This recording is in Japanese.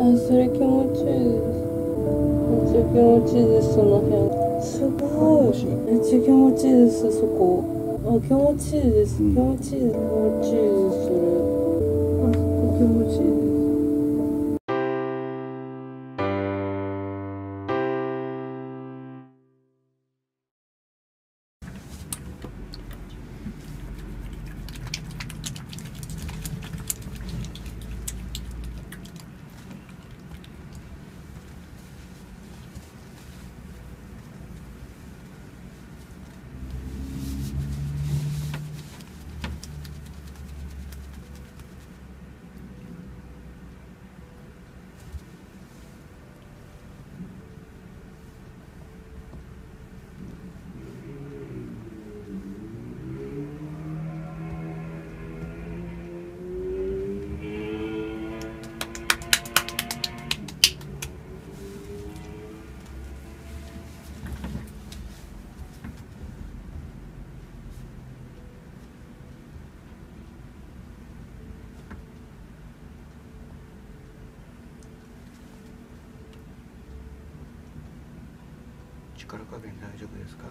あそれ気持ちいいです。めっちゃ気持ちいいです。その辺。すごい。めっちゃ気持ちいいです。そこ。あ気持ちいいです。気持ちいいです。気持ちいいです。それあ気持ちいいです。力加減大丈夫ですか？